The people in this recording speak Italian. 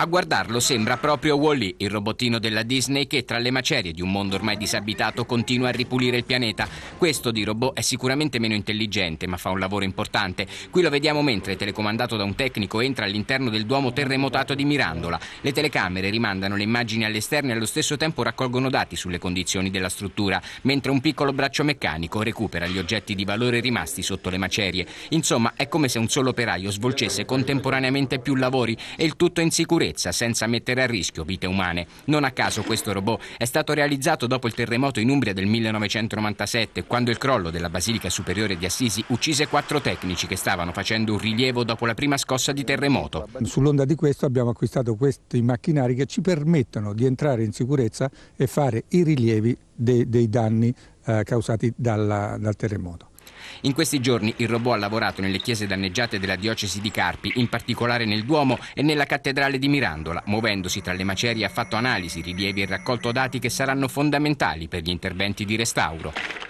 A guardarlo sembra proprio Wall-E, il robottino della Disney che tra le macerie di un mondo ormai disabitato continua a ripulire il pianeta. Questo di robot è sicuramente meno intelligente, ma fa un lavoro importante. Qui lo vediamo mentre, telecomandato da un tecnico, entra all'interno del duomo terremotato di Mirandola. Le telecamere rimandano le immagini all'esterno e allo stesso tempo raccolgono dati sulle condizioni della struttura, mentre un piccolo braccio meccanico recupera gli oggetti di valore rimasti sotto le macerie. Insomma, è come se un solo operaio svolgesse contemporaneamente più lavori e il tutto in sicurezza, senza mettere a rischio vite umane. Non a caso questo robot è stato realizzato dopo il terremoto in Umbria del 1997, quando il crollo della Basilica Superiore di Assisi uccise quattro tecnici che stavano facendo un rilievo dopo la prima scossa di terremoto. Sull'onda di questo abbiamo acquistato questi macchinari che ci permettono di entrare in sicurezza e fare i rilievi dei, dei danni eh, causati dalla, dal terremoto. In questi giorni il robot ha lavorato nelle chiese danneggiate della diocesi di Carpi, in particolare nel Duomo e nella cattedrale di Mirandola. Muovendosi tra le macerie ha fatto analisi, rilievi e raccolto dati che saranno fondamentali per gli interventi di restauro.